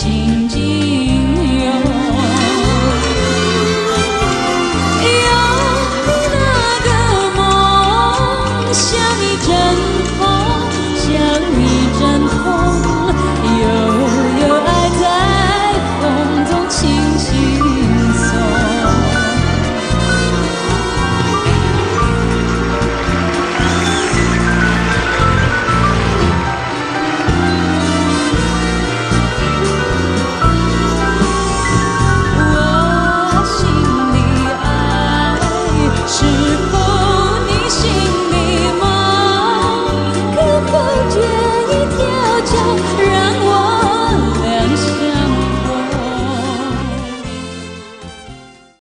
静静有你那个梦想的真。就。